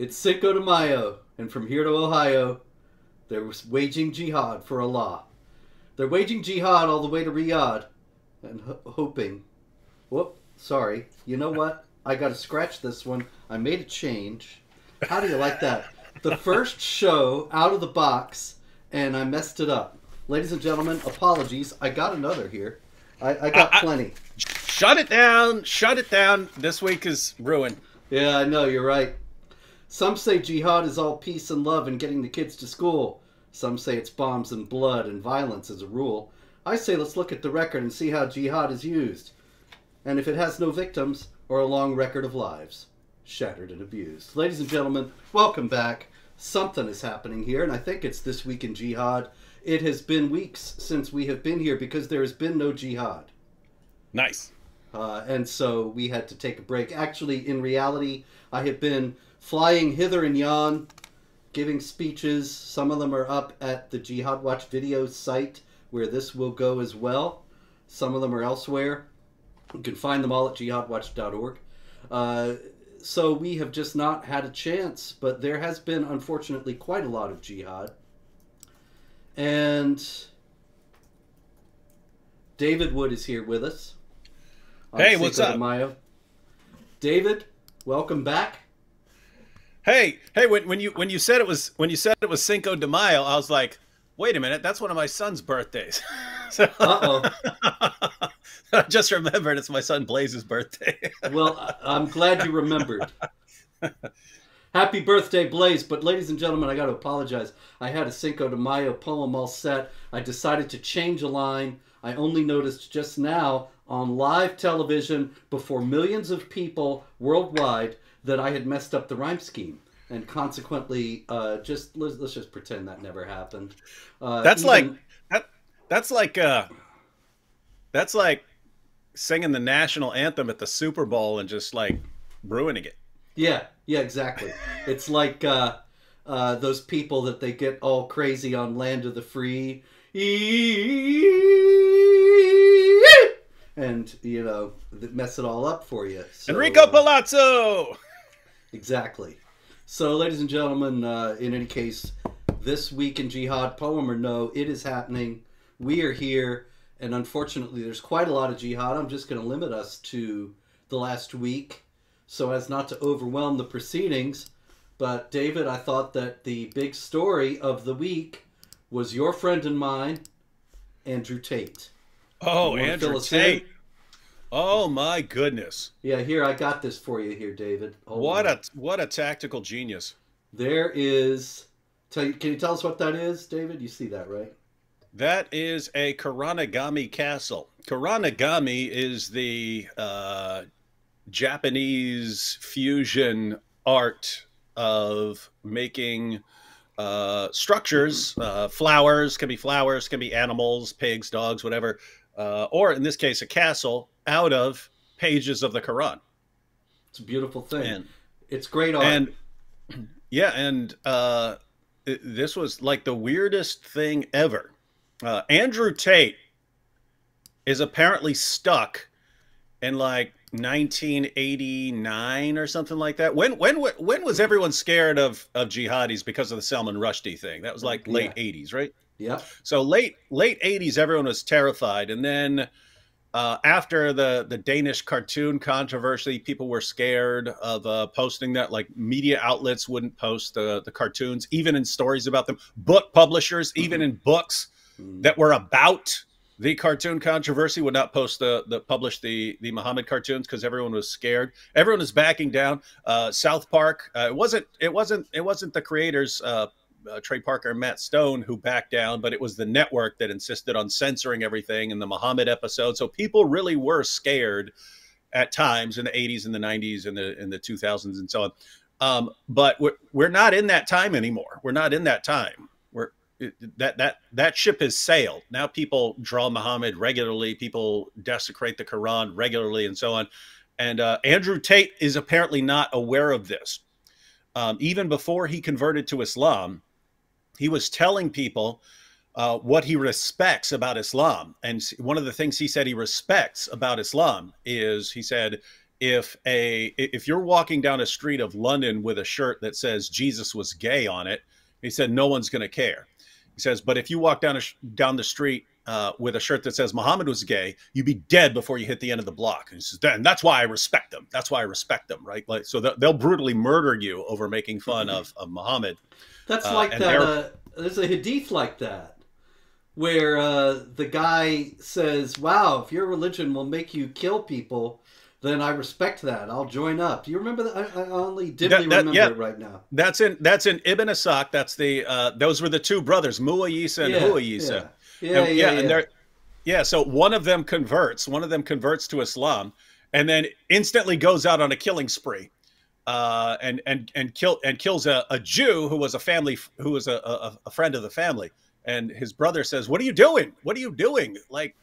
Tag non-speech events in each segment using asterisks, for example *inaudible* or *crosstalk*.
It's Cinco de Mayo, and from here to Ohio, they're waging jihad for Allah. They're waging jihad all the way to Riyadh, and ho- hoping. Whoop, sorry. You know what? I got to scratch this one. I made a change. How do you like that? The first show out of the box, and I messed it up. Ladies and gentlemen, apologies. I got another here. I, I got I- I- plenty. Shut it down. Shut it down. This week is ruined. Yeah, I know, you're right. Some say jihad is all peace and love and getting the kids to school. Some say it's bombs and blood and violence as a rule. I say let's look at the record and see how jihad is used. And if it has no victims or a long record of lives shattered and abused. Ladies and gentlemen, welcome back. Something is happening here, and I think it's this week in jihad. It has been weeks since we have been here because there has been no jihad. Nice. Uh, and so we had to take a break. Actually, in reality, I have been flying hither and yon, giving speeches. Some of them are up at the Jihad Watch video site where this will go as well. Some of them are elsewhere. You can find them all at jihadwatch.org. Uh, so we have just not had a chance, but there has been, unfortunately, quite a lot of jihad. And David Wood is here with us. Hey, what's up? Mayo. David, welcome back. Hey, hey, when, when you when you said it was when you said it was Cinco de Mayo, I was like, wait a minute, that's one of my son's birthdays. *laughs* so Uh *laughs* I just remembered it's my son Blaze's birthday. Well, I'm glad you remembered. *laughs* Happy birthday, Blaze. But, ladies and gentlemen, I got to apologize. I had a Cinco de Mayo poem all set. I decided to change a line. I only noticed just now on live television before millions of people worldwide that I had messed up the rhyme scheme. And consequently, uh, just let's, let's just pretend that never happened. Uh, that's even- like that that's like uh that's like singing the national anthem at the Super Bowl and just like ruining it. Yeah, yeah, exactly. it's like uh, uh, those people that they get all crazy on Land of the Free. And, you know, mess it all up for you. So, Enrico uh, Palazzo. Exactly. So, ladies and gentlemen, uh, in any case, this week in Jihad, poem or no, it is happening. We are here, and unfortunately, there's quite a lot of Jihad. I'm just going to limit us to the last week so as not to overwhelm the proceedings. But, David, I thought that the big story of the week was your friend and mine, Andrew Tate. Oh, Andrew Tate. in? Oh my goodness. Yeah, here, I got this for you here, David. Hold What on. a what a tactical genius. There is. Tell you, can you tell us what that is, David? You see that, right? That is a Karanagami castle. Karanagami is the uh, Japanese fusion art of making uh, structures. Uh, flowers can be flowers, can be animals, pigs, dogs, whatever, uh, or in this case, a castle out of pages of the Quran. It's a beautiful thing. And it's great art. and *clears throat* yeah and uh it- this was like the weirdest thing ever uh andrew tate is apparently stuck in like 1989 or something like that when when when was everyone scared of of jihadis because of the salman rushdie thing that was like late 80s right Yeah. so late late 80s everyone was terrified and then uh, after the the Danish cartoon controversy, people were scared of uh, posting that. Like media outlets wouldn't post the the cartoons, even in stories about them. Book publishers, even in books Mm. that were about the cartoon controversy, would not post the the publish the the Muhammad cartoons because everyone was scared. Everyone was backing down. Uh, South Park. Uh, it wasn't. It wasn't. It wasn't the creators. Uh, uh, Trey Parker and Matt Stone who backed down, but it was the network that insisted on censoring everything in the Muhammad episode. So people really were scared at times in the 80s and the 90s and the in the 2000s and so on. Um, but we're, we're not in that time anymore. We're not in that time. That that that ship has sailed. Now people draw Muhammad regularly. People desecrate the Quran regularly, and so on. And uh, Andrew Tate is apparently not aware of this. Um, even before he converted to Islam, he was telling people uh, what he respects about Islam. And one of the things he said he respects about Islam is he said if a if you're walking down a street of London with a shirt that says Jesus was gay on it, he said no one's going to care. He says, but if you walk down a, down the street uh, with a shirt that says Muhammad was gay, you'd be dead before you hit the end of the block. And he says, and that's why I respect them. That's why I respect them, right? Like, so they'll brutally murder you over making fun of, of Muhammad. That's uh, like that. Uh, there's a hadith like that where uh, the guy says, "Wow, if your religion will make you kill people." Then I respect that. I'll join up. Do you remember that? I, I only dimly that, that, remember yeah. it right now. That's in that's in Ibn Ishaq. That's the uh, those were the two brothers, Muayisa and yeah, Huayisa. Yeah, yeah, and, yeah, and they're yeah. So one of them converts. One of them converts to Islam, and then instantly goes out on a killing spree. Uh, and and and kill and kills a, a Jew who was a family who was a, a, a friend of the family, and his brother says, "What are you doing? What are you doing? Like,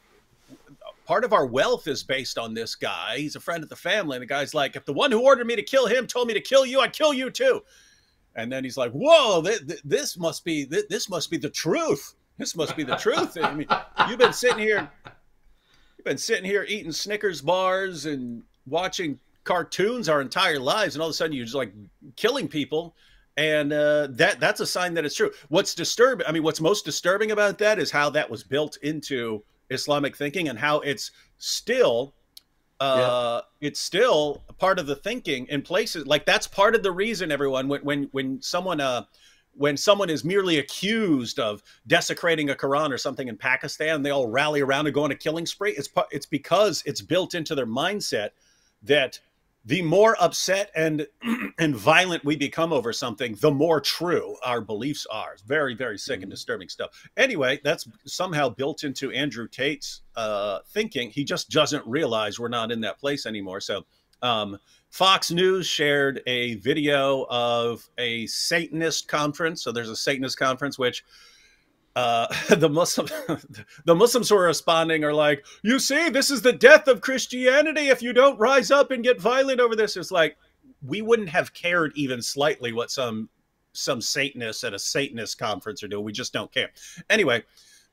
part of our wealth is based on this guy. He's a friend of the family. And the guy's like, if the one who ordered me to kill him told me to kill you, I'd kill you too. And then he's like, whoa, th- th- this must be th- this must be the truth. This must be the truth. I mean, you've been sitting here, you've been sitting here eating Snickers bars and watching cartoons our entire lives, and all of a sudden you're just like killing people and uh, that that's a sign that it's true. What's disturbing? I mean, what's most disturbing about that is how that was built into Islamic thinking and how it's still uh yeah. it's still part of the thinking in places like that's part of the reason everyone when when when someone uh when someone is merely accused of desecrating a Quran or something in Pakistan, they all rally around and go on a killing spree. It's it's because it's built into their mindset that the more upset and *clears throat* and violent we become over something, the more true our beliefs are. It's very, very sick mm-hmm. and disturbing stuff. Anyway, that's somehow built into Andrew Tate's uh, thinking. He just doesn't realize we're not in that place anymore. So, um, Fox News shared a video of a Satanist conference. So there's a Satanist conference which uh, *laughs* the Muslim, the Muslims who are responding are like, "You see, this is the death of Christianity. If you don't rise up and get violent over this, it's like we wouldn't have cared even slightly what some some Satanists at a Satanist conference are doing. We just don't care. Anyway,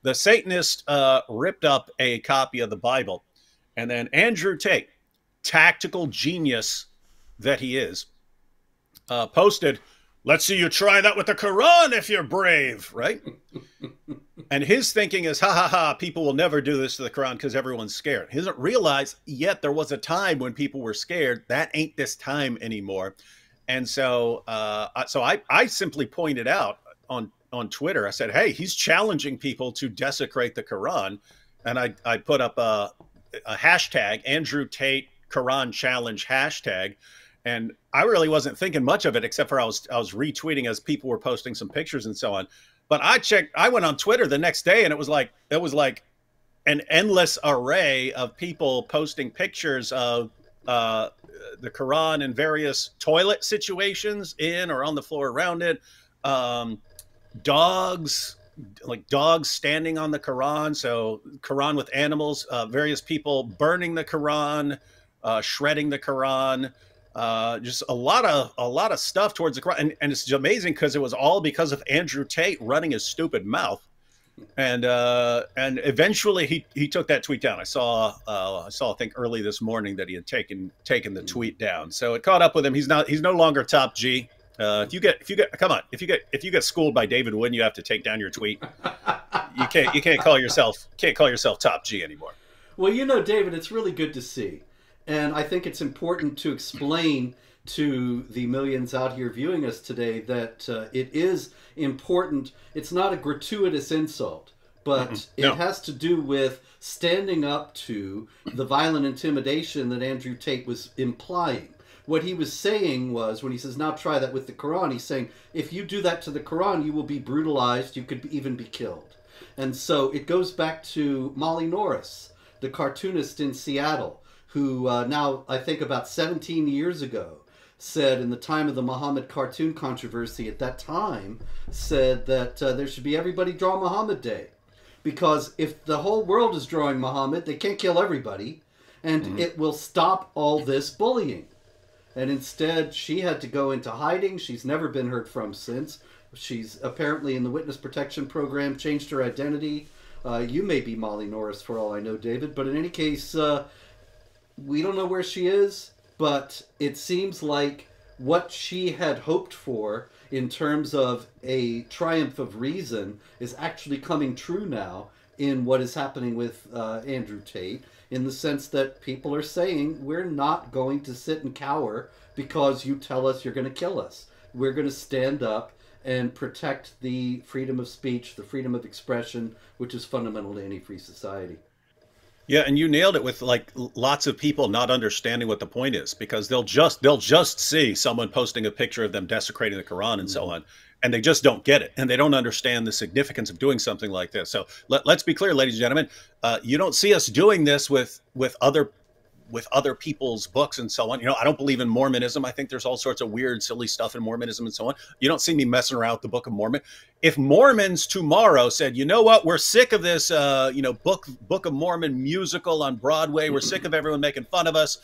the Satanist uh, ripped up a copy of the Bible, and then Andrew Tate, tactical genius that he is, uh, posted let's see you try that with the Quran if you're brave, right? *laughs* and his thinking is, ha ha ha, people will never do this to the Quran because everyone's scared. He doesn't realize yet there was a time when people were scared. That ain't this time anymore. And so, uh, so I, I simply pointed out on on Twitter, I said, hey, he's challenging people to desecrate the Quran, and I I put up a, a hashtag Andrew Tate Quran challenge hashtag and I really wasn't thinking much of it except for I was I was retweeting as people were posting some pictures and so on. But I checked I went on Twitter the next day and it was like it was like an endless array of people posting pictures of uh, the Quran in various toilet situations in or on the floor around it. Um, dogs, like dogs standing on the Quran. So Quran with animals, uh, various people burning the Quran, uh, shredding the Quran. Uh, just a lot of a lot of stuff towards the crowd, and, and it's amazing because it was all because of Andrew Tate running his stupid mouth, and uh, and eventually he he took that tweet down. I saw uh, I saw I think early this morning that he had taken taken the tweet down, so it caught up with him. He's not he's no longer top G. Uh, if you get if you get come on if you get if you get schooled by David Wood, you have to take down your tweet. you can't you can't call yourself can't call yourself top G anymore. Well, you know, David, it's really good to see and I think it's important to explain to the millions out here viewing us today that uh, it is important. It's not a gratuitous insult, but mm no. it has to do with standing up to the violent intimidation that Andrew Tate was implying. What he was saying was, when he says, now try that with the Quran, he's saying, if you do that to the Quran, you will be brutalized, you could even be killed. And so it goes back to Molly Norris, the cartoonist in Seattle, who uh, now, I think about 17 years ago, said in the time of the Muhammad cartoon controversy at that time, said that uh, there should be everybody draw Muhammad Day. Because if the whole world is drawing Muhammad, they can't kill everybody, and mm-hmm. it will stop all this bullying. And instead, she had to go into hiding. She's never been heard from since. She's apparently in the witness protection program, changed her identity. Uh, you may be Molly Norris for all I know, David, but in any case, uh, we don't know where she is. but it seems like what she had hoped for in terms of a triumph of reason is actually coming true now in what is happening with uh, Andrew Tate, in the sense that people are saying we're not going to sit and cower because you tell us you're going to kill us. We're going to stand up and protect the freedom of speech, the freedom of expression, which is fundamental to any free society. Yeah, and you nailed it with like lots of people not understanding what the point is because they'll just they'll just see someone posting a picture of them desecrating the Quran and so mm-hmm. on, and they just don't get it and they don't understand the significance of doing something like this. So let, us be clear, ladies and gentlemen, uh, you don't see us doing this with with other with other people's books and so on. You know, I don't believe in Mormonism. I think there's all sorts of weird, silly stuff in Mormonism and so on. You don't see me messing around with the Book of Mormon. If Mormons tomorrow said, you know what, we're sick of this, uh, you know, book Book of Mormon musical on Broadway. We're sick of everyone making fun of us.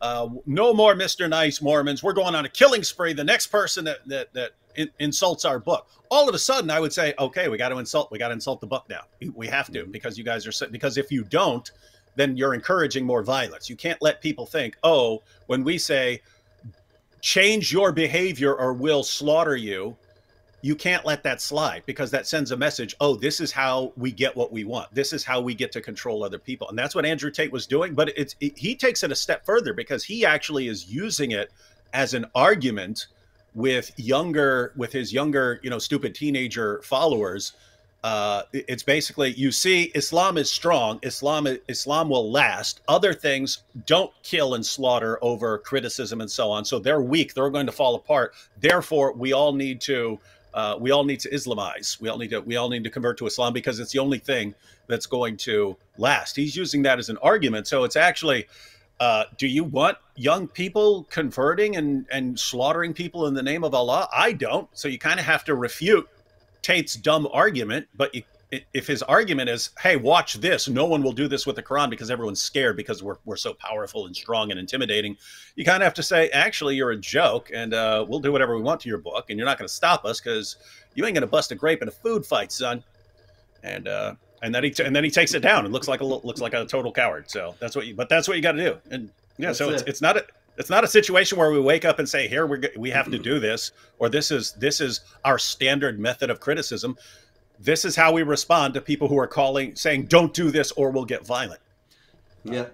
Uh, no more Mr. Nice Mormons. We're going on a killing spree. The next person that that that in, insults our book, all of a sudden, I would say, okay, we got to insult. We got to insult the book now. We have to because you guys are because if you don't then you're encouraging more violence. You can't let people think, oh, when we say change your behavior or we'll slaughter you, you can't let that slide because that sends a message oh this is how we get what we want this is how we get to control other people and that's what andrew tate was doing but it's it, he takes it a step further because he actually is using it as an argument with younger with his younger you know stupid teenager followers uh, it's basically you see Islam is strong. Islam Islam will last. Other things don't kill and slaughter over criticism and so on. So they're weak. They're going to fall apart. Therefore, we all need to uh, we all need to Islamize. We all need to we all need to convert to Islam because it's the only thing that's going to last. He's using that as an argument. So it's actually. Uh, do you want young people converting and, and slaughtering people in the name of Allah? I don't. So you kind of have to refute Tate's dumb argument, but if his argument is, "Hey, watch this. No one will do this with the Quran because everyone's scared because we're we're so powerful and strong and intimidating," you kind of have to say, "Actually, you're a joke, and uh, we'll do whatever we want to your book, and you're not going to stop us because you ain't going to bust a grape in a food fight, son." And uh, and then he and then he takes it down and looks like a looks like a total coward. So that's what you. But that's what you got to do. And yeah, that's so it. it's it's not a it's not a situation where we wake up and say, "Here we we have to do this," or "This is this is our standard method of criticism." This is how we respond to people who are calling, saying, "Don't do this, or we'll get violent." Yeah,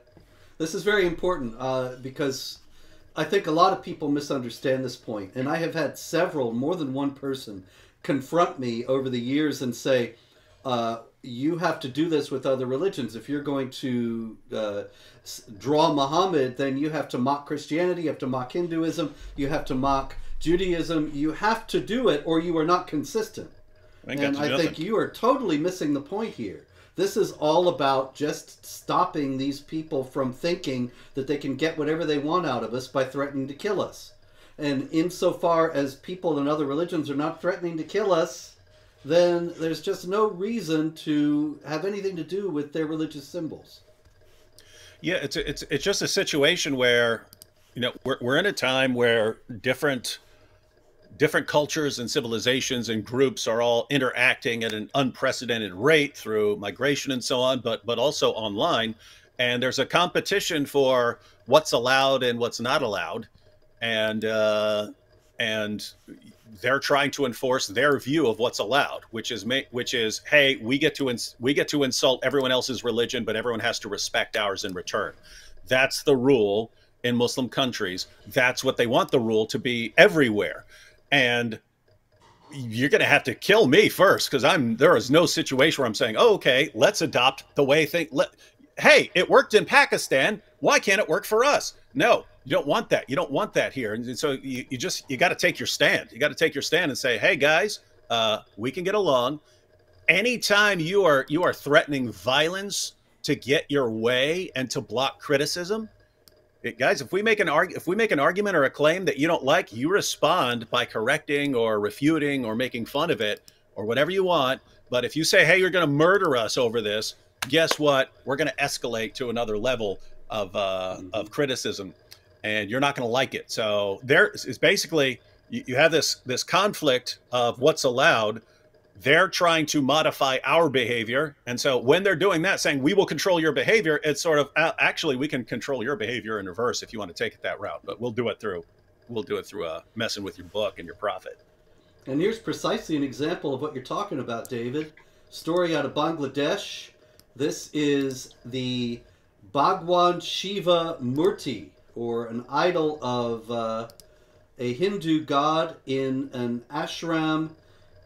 this is very important uh, because I think a lot of people misunderstand this point, and I have had several, more than one person, confront me over the years and say, uh, you have to do this with other religions. If you're going to uh, draw Muhammad, then you have to mock Christianity, you have to mock Hinduism, you have to mock Judaism. You have to do it, or you are not consistent. I and I think you are totally missing the point here. This is all about just stopping these people from thinking that they can get whatever they want out of us by threatening to kill us. And insofar as people in other religions are not threatening to kill us, then there's just no reason to have anything to do with their religious symbols. Yeah, it's a, it's it's just a situation where you know we're we're in a time where different different cultures and civilizations and groups are all interacting at an unprecedented rate through migration and so on, but but also online, and there's a competition for what's allowed and what's not allowed, and uh, and they're trying to enforce their view of what's allowed, which is which is hey, we get to ins- we get to insult everyone else's religion, but everyone has to respect ours in return. That's the rule in Muslim countries. That's what they want the rule to be everywhere, and you're going to have to kill me first because I'm there is no situation where I'm saying, oh, okay, let's adopt the way think. Let, hey, it worked in Pakistan. Why can't it work for us? No, you don't want that. You don't want that here. And so you, you just you got to take your stand. You got to take your stand and say, hey guys, uh, we can get along. Anytime you are you are threatening violence to get your way and to block criticism, it, guys, if we make an arg- if we make an argument or a claim that you don't like, you respond by correcting or refuting or making fun of it or whatever you want. But if you say, "Hey, you're going to murder us over this," guess what? We're going to escalate to another level of uh, mm-hmm. of criticism and you're not going to like it. So there is basically you, you have this this conflict of what's allowed they're trying to modify our behavior. And so when they're doing that, saying we will control your behavior, it's sort of actually we can control your behavior in reverse if you want to take it that route. But we'll do it through we'll do it through uh, messing with your book and your prophet. And here's precisely an example of what you're talking about, David. Story out of Bangladesh. This is the Bhagwan Shiva Murti, or an idol of uh, a Hindu god in an ashram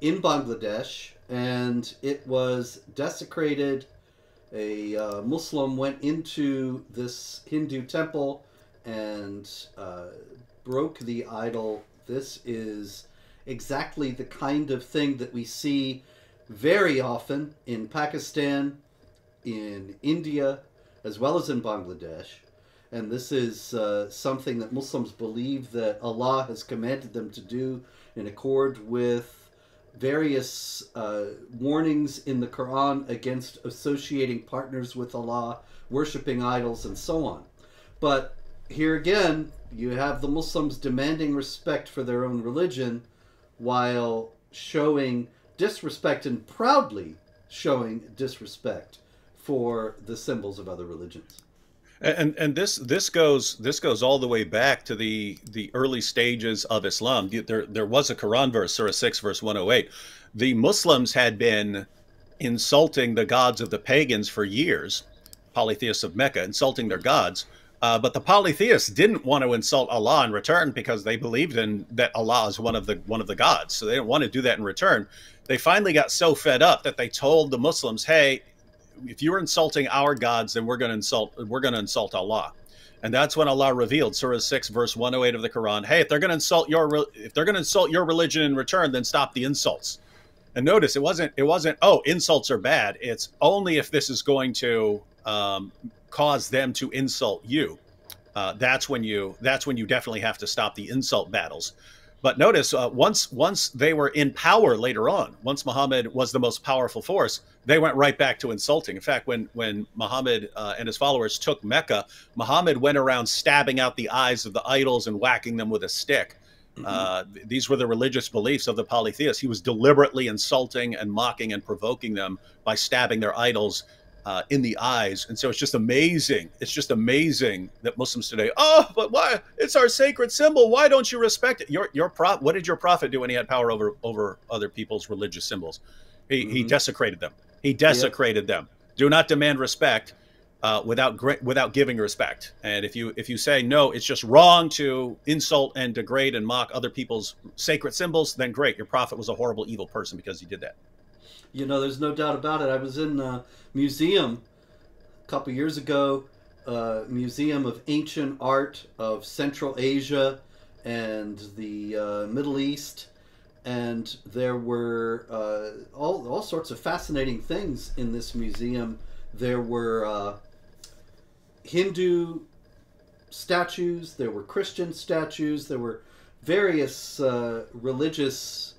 in Bangladesh, and it was desecrated. A uh, Muslim went into this Hindu temple and uh, broke the idol. This is exactly the kind of thing that we see very often in Pakistan, in India, as well as in Bangladesh. And this is uh, something that Muslims believe that Allah has commanded them to do in accord with various uh, warnings in the Quran against associating partners with Allah, worshiping idols, and so on. But here again, you have the Muslims demanding respect for their own religion while showing disrespect and proudly showing disrespect for the symbols of other religions. And and this this goes this goes all the way back to the the early stages of Islam. There there was a Quran verse, Surah six, verse one hundred oh eight. The Muslims had been insulting the gods of the pagans for years, polytheists of Mecca, insulting their gods. Uh, but the polytheists didn't want to insult Allah in return because they believed in that Allah is one of the one of the gods. So they didn't want to do that in return. They finally got so fed up that they told the Muslims, "Hey, if you're insulting our gods, then we're going to insult we're going to insult Allah. And that's when Allah revealed Surah 6 verse 108 of the Quran, hey, if they're going to insult your if they're going to insult your religion in return, then stop the insults. And notice it wasn't it wasn't oh, insults are bad. It's only if this is going to um, cause them to insult you. Uh, that's when you that's when you definitely have to stop the insult battles. But notice uh, once once they were in power later on, once Muhammad was the most powerful force, they went right back to insulting. In fact, when when Muhammad uh, and his followers took Mecca, Muhammad went around stabbing out the eyes of the idols and whacking them with a stick. Mm-hmm. Uh, these were the religious beliefs of the polytheists. He was deliberately insulting and mocking and provoking them by stabbing their idols uh, in the eyes. And so it's just amazing. It's just amazing that Muslims today, oh, but why? It's our sacred symbol. Why don't you respect it? Your your prop. What did your prophet do when he had power over over other people's religious symbols? He, mm-hmm. he desecrated them. He desecrated them. Do not demand respect uh, without without giving respect. And if you if you say no, it's just wrong to insult and degrade and mock other people's sacred symbols, then great, your prophet was a horrible, evil person because he did that. You know, there's no doubt about it. I was in a museum a couple years ago, museum of ancient art of Central Asia and the uh, Middle East, and there were uh, all all sorts of fascinating things in this museum. There were uh, Hindu statues, there were Christian statues, there were various uh, religious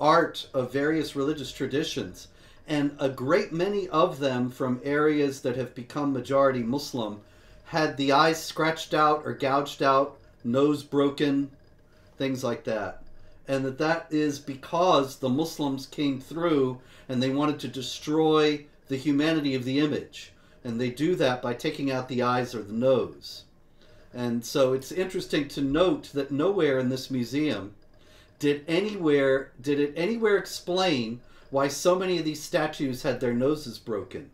art of various religious traditions, and a great many of them from areas that have become majority Muslim had the eyes scratched out or gouged out, nose broken, things like that. And that that is because the Muslims came through and they wanted to destroy the humanity of the image. And they do that by taking out the eyes or the nose. And so it's interesting to note that nowhere in this museum did anywhere did it anywhere explain why so many of these statues had their noses broken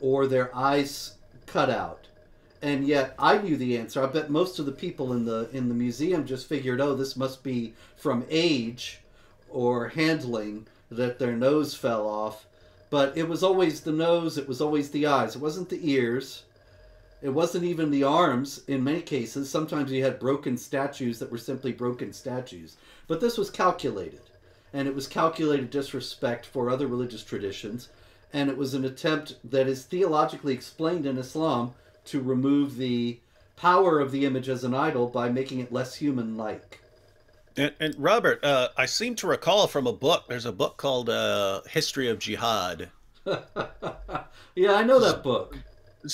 or their eyes cut out? And yet i knew the answer. I bet most of the people in the in the museum just figured oh this must be from age or handling that their nose fell off. But it was always the nose it was always the eyes. It wasn't the ears it wasn't even the arms in many cases. Sometimes you had broken statues that were simply broken statues. But this was calculated. And it was calculated disrespect for other religious traditions. And it was an attempt that is theologically explained in Islam to remove the power of the image as an idol by making it less human like. And, and, Robert, uh, I seem to recall from a book, there's a book called uh, History of Jihad. *laughs* yeah, I know that book.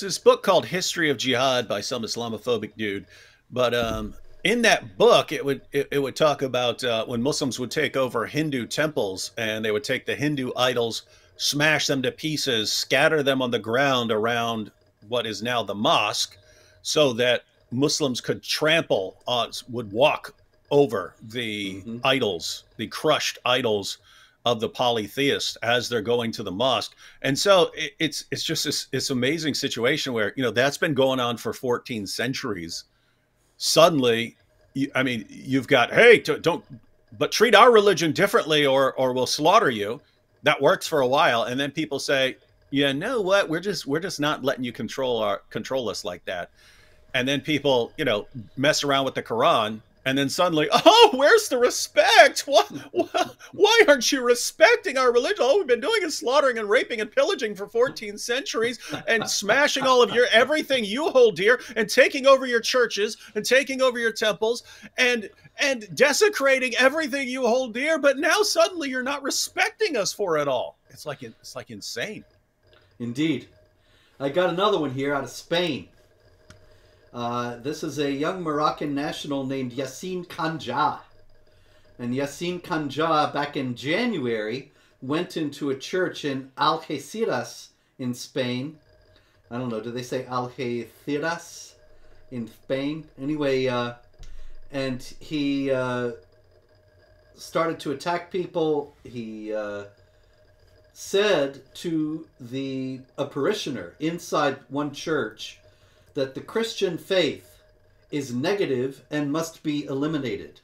This book called History of Jihad by some Islamophobic dude. But um, in that book, it would it, it would talk about uh, when Muslims would take over Hindu temples and they would take the Hindu idols, smash them to pieces, scatter them on the ground around what is now the mosque, so that Muslims could trample on, would walk over the mm-hmm. idols, the crushed idols of the polytheist as they're going to the mosque. And so it, it's it's just this, this amazing situation where you know that's been going on for 14 centuries suddenly, you, I mean, you've got, hey, don't, but treat our religion differently or, or we'll slaughter you. That works for a while. And then people say, you know what? We're just, we're just not letting you control our, control us like that. And then people, you know, mess around with the Quran and then suddenly, *laughs* oh, where's the respect? Why, why, aren't you respecting our religion? All we've been doing is slaughtering and raping and pillaging for 14 centuries and smashing all of your everything you hold dear and taking over your churches and taking over your temples and and desecrating everything you hold dear. But now suddenly you're not respecting us for it all. It's like it's like insane. Indeed, I got another one here out of Spain. Uh, this is a young Moroccan national named Yassine Kanja. And Yassine Kanja, back in January, went into a church in Algeciras in Spain. I don't know, do they say Algeciras in Spain? Anyway, uh, and he uh, started to attack people. He uh, said to the a parishioner inside one church that the Christian faith is negative and must be eliminated.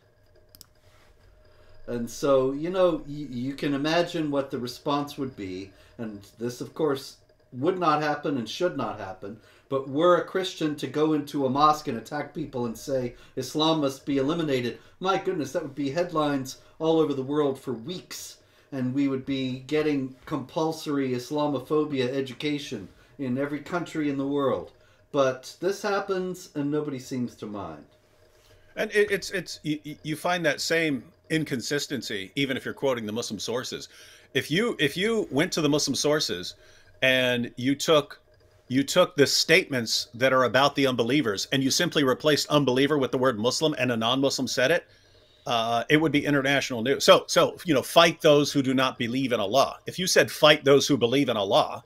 And so, you know, you, can imagine what the response would be. And this, of course, would not happen and should not happen. But were a Christian to go into a mosque and attack people and say Islam must be eliminated, my goodness, that would be headlines all over the world for weeks. And we would be getting compulsory Islamophobia education in every country in the world. But this happens, and nobody seems to mind. And it, it's it's you, you find that same inconsistency even if you're quoting the Muslim sources. If you if you went to the Muslim sources and you took you took the statements that are about the unbelievers and you simply replaced unbeliever with the word Muslim and a non-Muslim said it, uh, it would be international news. So, so you know, fight those who do not believe in Allah. If you said fight those who believe in Allah,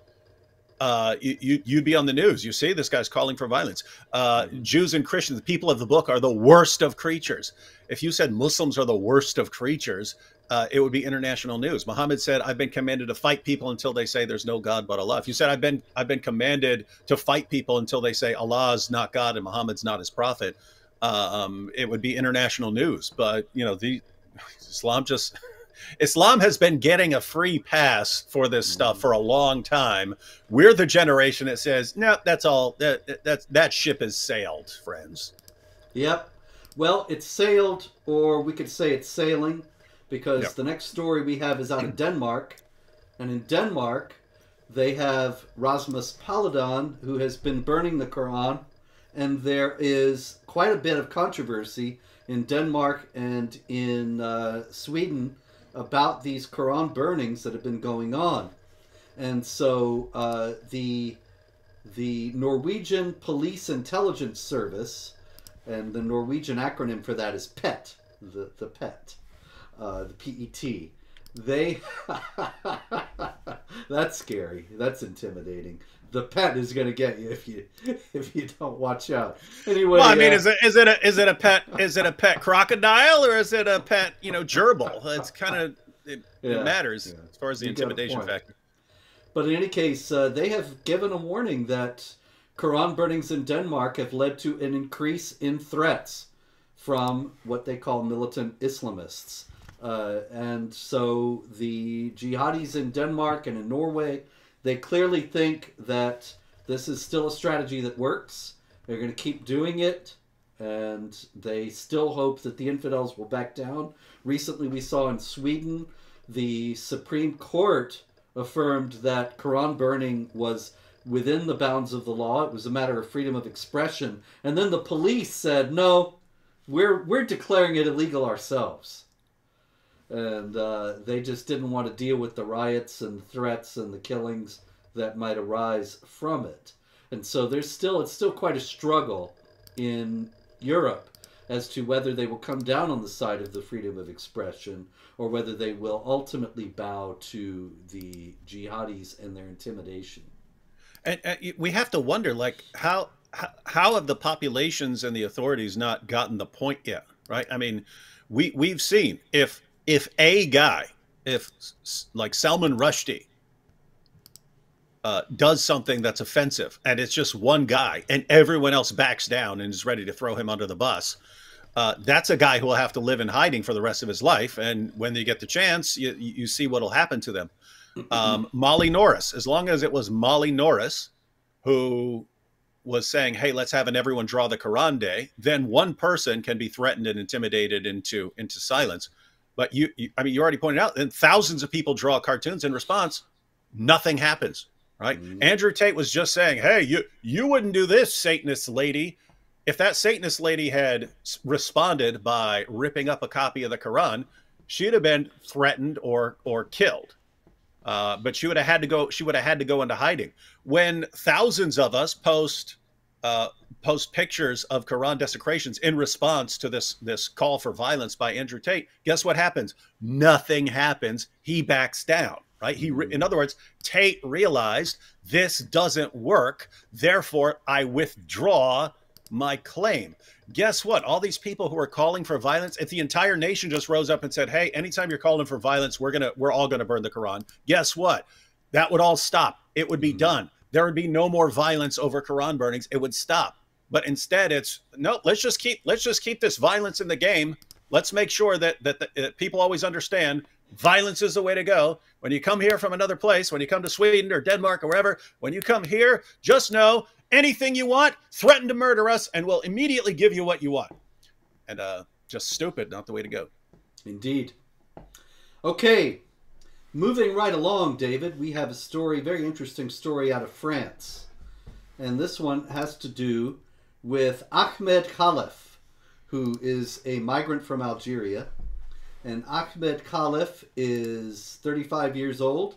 uh, you, you'd be on the news. You see, this guy's calling for violence. Uh, Jews and Christians, the people of the book, are the worst of creatures. If you said Muslims are the worst of creatures, uh, it would be international news. Muhammad said, "I've been commanded to fight people until they say there's no God but Allah." If you said, "I've been I've been commanded to fight people until they say Allah is not God and Muhammad's not His prophet," um, it would be international news. But you know, the *laughs* Islam just Islam has been getting a free pass for this stuff for a long time. We're the generation that says, "No, that's all. That that that ship has sailed, friends." Yep. Well, it's sailed, or we could say it's sailing, because yep. the next story we have is out of Denmark, and in Denmark, they have Rasmus Paludan, who has been burning the Quran, and there is quite a bit of controversy in Denmark and in uh, Sweden about these Quran burnings that have been going on. And so uh, the the Norwegian Police Intelligence Service, and the Norwegian acronym for that is PET, the, the PET, uh, the PET. They, *laughs* that's scary. That's intimidating. The pet is going to get you if you *laughs* if you don't watch out. Anyway, well, I mean, uh, is it is it a is it a pet is it a pet crocodile or is it a pet you know gerbil? It's kind of it, yeah, it matters yeah. as far as the you intimidation factor. But in any case, uh, they have given a warning that Quran burnings in Denmark have led to an increase in threats from what they call militant Islamists. Uh, and so the jihadis in Denmark and in Norway, they clearly think that this is still a strategy that works. They're going to keep doing it, and they still hope that the infidels will back down. Recently, we saw in Sweden the Supreme Court affirmed that Quran burning was within the bounds of the law. It was a matter of freedom of expression. And then the police said, no, we're, we're declaring it illegal ourselves. And uh, they just didn't want to deal with the riots and threats and the killings that might arise from it. And so there's still, it's still quite a struggle in Europe as to whether they will come down on the side of the freedom of expression or whether they will ultimately bow to the jihadis and their intimidation. And, and we have to wonder, like, how, how how have the populations and the authorities not gotten the point yet? Right? I mean, we we've seen if if a guy, if like Salman Rushdie, uh, does something that's offensive, and it's just one guy, and everyone else backs down and is ready to throw him under the bus. Uh, that's a guy who will have to live in hiding for the rest of his life. And when they get the chance, you, you see what'll happen to them. Um, *laughs* Molly Norris, as long as it was Molly Norris who was saying, "Hey, let's have an everyone draw the Quran day," then one person can be threatened and intimidated into into silence. But you, you I mean, you already pointed out, and thousands of people draw cartoons in response. Nothing happens, right? Mm -hmm. Andrew Tate was just saying, "Hey, you you wouldn't do this, Satanist lady." If that Satanist lady had responded by ripping up a copy of the Quran, she'd have been threatened or or killed. Uh, but she would have had to go. She would have had to go into hiding. When thousands of us post uh, post pictures of Quran desecrations in response to this this call for violence by Andrew Tate, guess what happens? Nothing happens. He backs down. Right. He, in other words, Tate realized this doesn't work. Therefore, I withdraw my claim guess what? All these people who are calling for violence, if the entire nation just rose up and said, "Hey, anytime you're calling for violence, we're gonna, we're all gonna burn the Quran," guess what? That would all stop. It would be mm-hmm. done. There would be no more violence over Quran burnings. It would stop. But instead, it's no. Let's just keep, let's just keep this violence in the game. Let's make sure that that, that uh, people always understand violence is the way to go. When you come here from another place, when you come to Sweden or Denmark or wherever, when you come here, just know anything you want, threaten to murder us, and we'll immediately give you what you want. And uh, just stupid, not the way to go. Indeed. Okay, moving right along, David, we have a story, very interesting story out of France. And this one has to do with Ahmed Khalif, who is a migrant from Algeria. And Ahmed Khalif is 35 years old,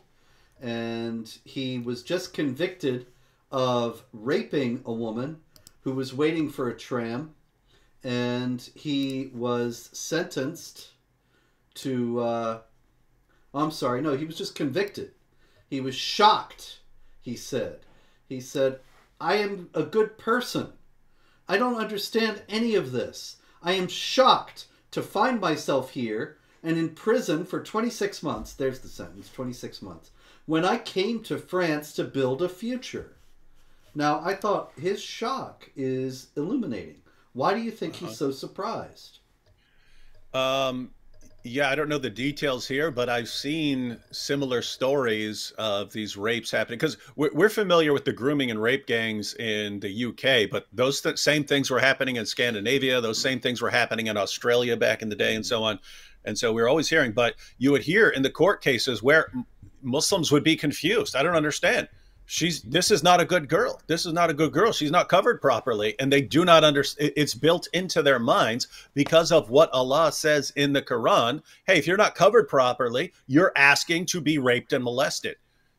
and he was just convicted of raping a woman who was waiting for a tram, and he was sentenced to. Uh, I'm sorry, no, he was just convicted. He was shocked, he said. He said, I am a good person. I don't understand any of this. I am shocked to find myself here and in prison for 26 months. There's the sentence 26 months. When I came to France to build a future. Now, I thought his shock is illuminating. Why do you think uh-huh. he's so surprised? Um, yeah, I don't know the details here, but I've seen similar stories of these rapes happening because we're, we're, familiar with the grooming and rape gangs in the UK, but those th- same things were happening in Scandinavia. Those same things were happening in Australia back in the day, and so on. And so we are always hearing, but you would hear in the court cases where Muslims would be confused. I don't understand she's this is not a good girl. This is not a good girl. She's not covered properly. And they do not understand it's built into their minds because of what allah says in the quran. Hey if you're not covered properly you're asking to be raped and molested.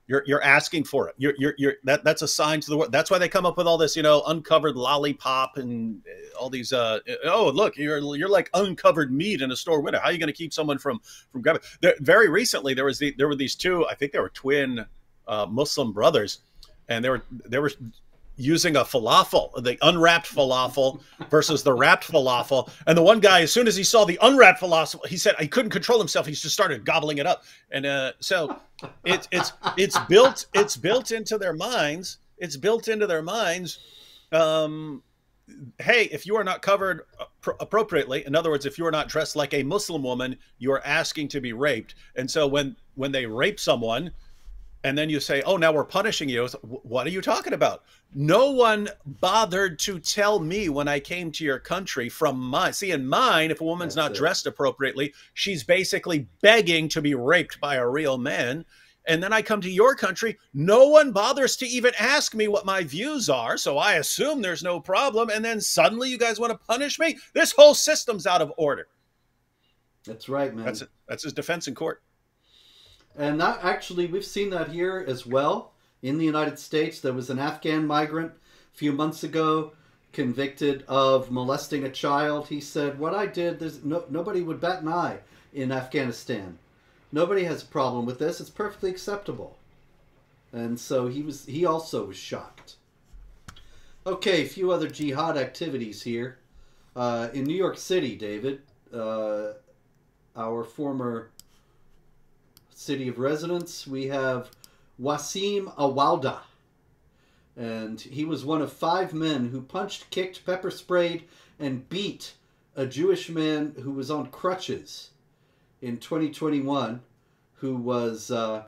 You're you're asking for it. You're you're, you're that that's a sign to the world. That's why they come up with all this you know uncovered lollipop and all these uh oh look you're you're like uncovered meat in a store window. How are you going to keep someone from from grabbing? There, very recently there was the there were these two i think they were twin uh, Muslim brothers, and they were they were using a falafel, the unwrapped falafel versus the wrapped falafel. And the one guy, as soon as he saw the unwrapped falafel, he said he couldn't control himself. He just started gobbling it up. And uh, so it's it's it's built it's built into their minds. It's built into their minds. Um, hey, if you are not covered appropriately, in other words, if you are not dressed like a Muslim woman, you are asking to be raped. And so when when they rape someone, and then you say, "Oh, now we're punishing you." What are you talking about? No one bothered to tell me when I came to your country from my See, in mine, if a woman's That's not it. dressed appropriately, she's basically begging to be raped by a real man. And then I come to your country, no one bothers to even ask me what my views are, so I assume there's no problem. And then suddenly you guys want to punish me? This whole system's out of order. That's right, man. That's That's his defense in court. And that actually, we've seen that here as well in the United States. There was an Afghan migrant a few months ago convicted of molesting a child. He said, "What I did, there's no, nobody would bat an eye in Afghanistan. Nobody has a problem with this. It's perfectly acceptable." And so he was. He also was shocked. Okay, a few other jihad activities here. Uh, in New York City, David, uh, our former city of residence, we have Wasim Awalda. And he was one of five men who punched, kicked, pepper sprayed, and beat a Jewish man who was on crutches in 2021 who was uh,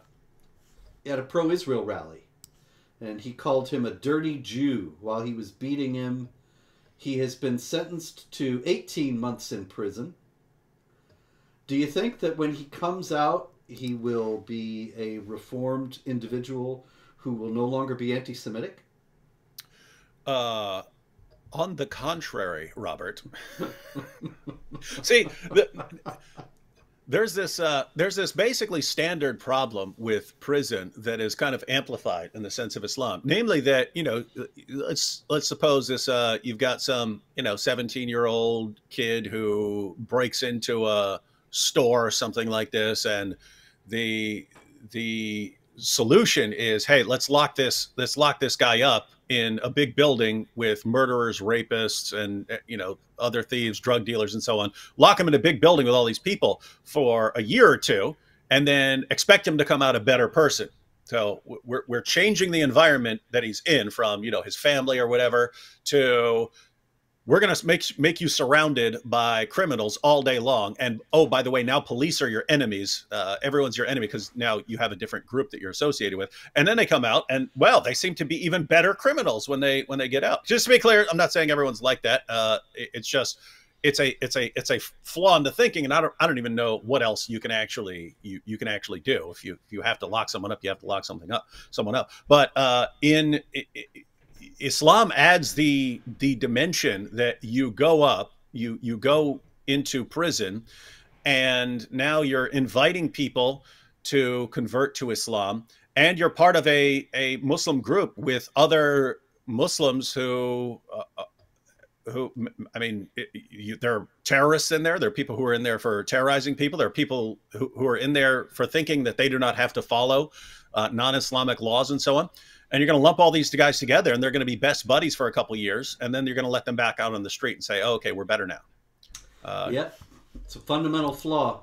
at a pro Israel rally. And he called him a dirty Jew while he was beating him. He has been sentenced to 18 months in prison. Do you think that when he comes out, he will be a reformed individual who will no longer be anti Semitic? Uh, on the contrary, Robert. *laughs* See, the, there's this uh, there's this basically standard problem with prison that is kind of amplified in the sense of Islam, namely that you know let's let's suppose this uh, you've got some you know 17 year old kid who breaks into a store or something like this, and the the solution is hey let's lock this let's lock this guy up in a big building with murderers rapists and eh, you know other thieves drug dealers and so on. Lock him in a big building with all these people for a year or two and then expect him to come out a better person. So we're, we're changing the environment that he's in from you know his family or whatever to we're going to make make you surrounded by criminals all day long. And oh by the way now police are your enemies. Uh, everyone's your enemy because now you have a different group that you're associated with. And then they come out and well they seem to be even better criminals when they when they get out. Just to be clear i'm not saying everyone's like that. Uh, it, it's just it's a it's a it's a flaw in the thinking and i don't i don't even know what else you can actually you, you can actually do. If you if you have to lock someone up you have to lock something up someone up. But uh in it, Islam adds the the dimension that you go up, you you go into prison, and now you're inviting people to convert to Islam, and you're part of a a Muslim group with other Muslims who. Uh, uh who I mean, it, you, there are terrorists in there. There are people who are in there for terrorizing people. There are people who, who are in there for thinking that they do not have to follow uh, non-Islamic laws and so on. And you're going to lump all these guys together and they're going to be best buddies for a couple years and then you're going to let them back out on the street and say oh, okay we're better now. Uh, yep. It's a fundamental flaw.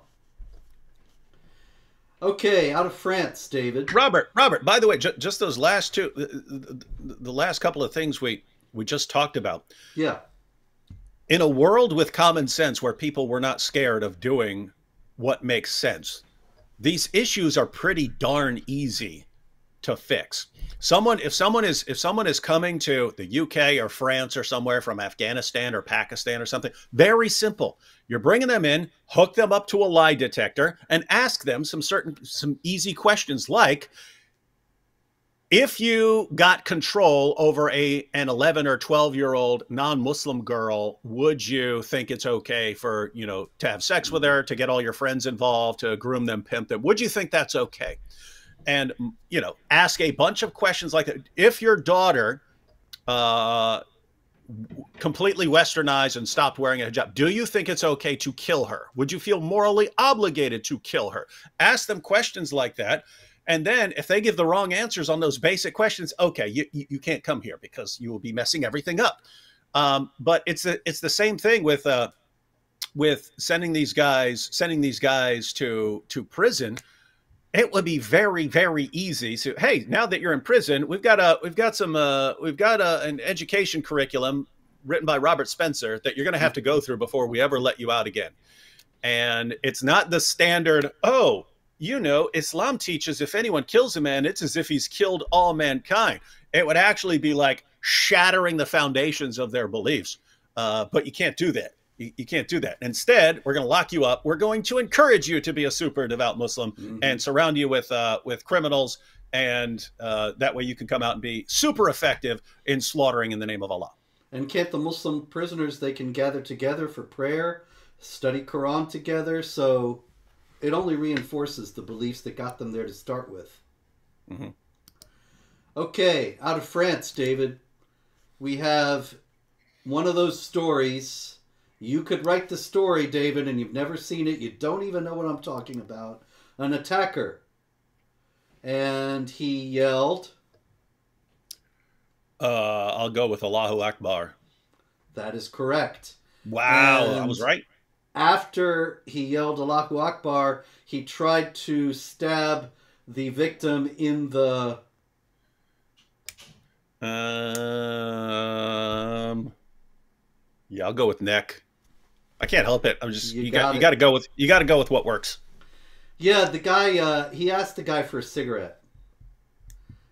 Okay out of france david. Robert robert by the way ju- just those last two the, the, the last couple of things we we just talked about. Yeah. In a world with common sense where people were not scared of doing what makes sense these issues are pretty darn easy to fix. Someone if someone is if someone is coming to the UK or France or somewhere from Afghanistan or Pakistan or something very simple. You're bringing them in hook them up to a lie detector and ask them some certain some easy questions like if you got control over a an 11 or 12 year old non-muslim girl would you think it's okay for you know to have sex with her to get all your friends involved to groom them pimp them? Would you think that's okay? And you know ask a bunch of questions like that. If your daughter uh, completely westernized and stopped wearing a hijab do you think it's okay to kill her? Would you feel morally obligated to kill her? Ask them questions like that and then if they give the wrong answers on those basic questions okay you, you can't come here because you will be messing everything up. Um, but it's the it's the same thing with uh, with sending these guys sending these guys to to prison. It would be very very easy so hey now that you're in prison we've got a we've got some uh, we've got a, an education curriculum written by robert spencer that you're going to have to go through before we ever let you out again. And it's not the standard oh you know islam teaches if anyone kills a man it's as if he's killed all mankind it would actually be like shattering the foundations of their beliefs uh, but you can't do that you, you, can't do that. Instead, we're going to lock you up. We're going to encourage you to be a super devout Muslim mm-hmm. and surround you with uh, with criminals, and uh, that way you can come out and be super effective in slaughtering in the name of Allah. And can't the Muslim prisoners they can gather together for prayer, study Quran together? So it only reinforces the beliefs that got them there to start with. Mm-hmm. Okay, out of France, David, we have one of those stories. You could write the story, David, and you've never seen it. You don't even know what I'm talking about. An attacker. And he yelled. Uh, I'll go with Allahu Akbar. That is correct. Wow, I was right. After he yelled Allahu Akbar, he tried to stab the victim in the. Um, yeah, I'll go with neck. I can't help it. I'm just You you, got got you got to go with you got to go with what works. Yeah, the guy, uh, he asked the guy for a cigarette.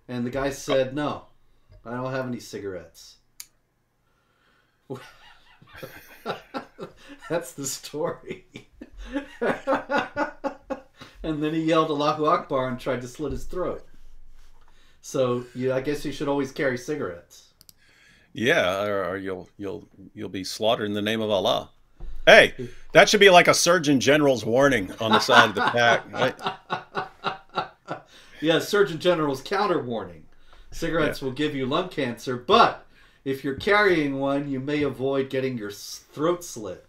And the guy said, no, I don't have any cigarettes. *laughs* *laughs* *laughs* That's the story. *laughs* and then he yelled Allahu Akbar and tried to slit his throat. So yeah, I guess you should always carry cigarettes. Yeah, or, or you'll you'll you'll be slaughtered in the name of Allah. Hey, that should be like a Surgeon General's warning on the side of the pack. *laughs* Right? yeah, Surgeon General's counter warning. Cigarettes will give you lung cancer, but if you're carrying one, you may avoid getting your throat slit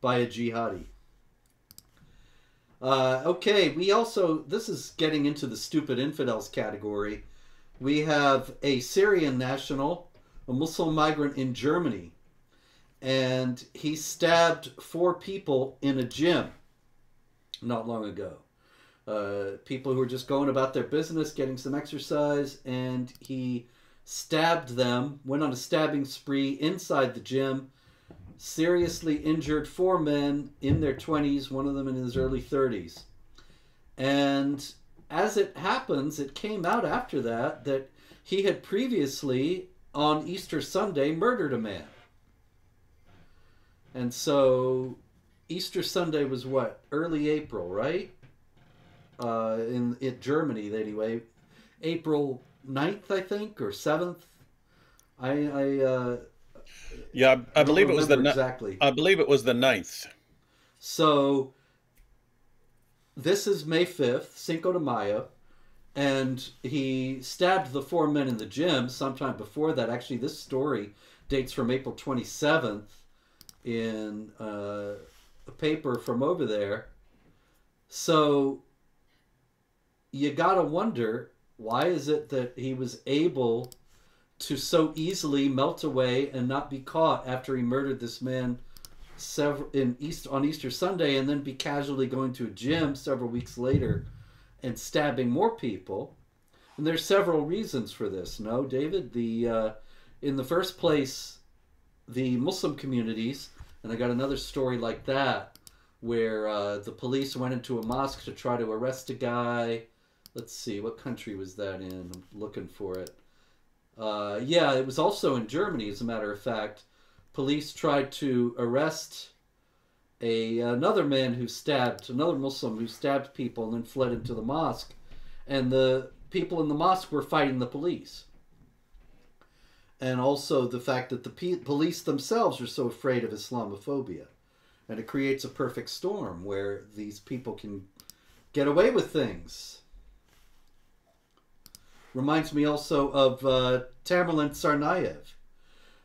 by a jihadi. Uh, okay, we also, this is getting into the stupid infidels category. We have a Syrian national, a Muslim migrant in Germany, and he stabbed four people in a gym not long ago. Uh, people who were just going about their business, getting some exercise, and he stabbed them, went on a stabbing spree inside the gym, seriously injured four men in their 20s, one of them in his early 30s. And as it happens, it came out after that that he had previously, on Easter Sunday, murdered a man. And so Easter Sunday was what? Early April, right? Uh, in, in Germany, anyway. April 9th, I think, or 7th. I, I, uh, Yeah, I, I believe it was the exactly. I believe it was the ninth. So this is May 5th, Cinco de Mayo, and he stabbed the four men in the gym sometime before that. Actually, this story dates from April 27th in uh, a paper from over there. So you got to wonder why is it that he was able to so easily melt away and not be caught after he murdered this man several in East on Easter Sunday and then be casually going to a gym several weeks later and stabbing more people. And there's several reasons for this. No, David, the uh, in the first place, the Muslim communities, and I got another story like that where uh, the police went into a mosque to try to arrest a guy. Let's see, what country was that in? I'm looking for it. Uh, yeah, it was also in Germany, as a matter of fact police tried to arrest a another man who stabbed another Muslim who stabbed people and then fled into the mosque, and the people in the mosque were fighting the police. And also the fact that the police themselves are so afraid of Islamophobia, and it creates a perfect storm where these people can get away with things. Reminds me also of uh, Tamerlan Tsarnaev